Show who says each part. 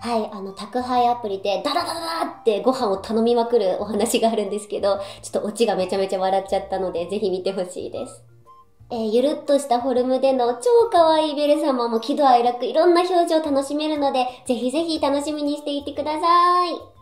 Speaker 1: はい、あの、宅配アプリでダダダダってご飯を頼みまくるお話があるんですけど、ちょっとオチがめちゃめちゃ笑っちゃったので、ぜひ見てほしいです。えー、ゆるっとしたフォルムでの超可愛いベル様も喜怒哀楽いろんな表情楽しめるので、ぜひぜひ楽しみにしていてください。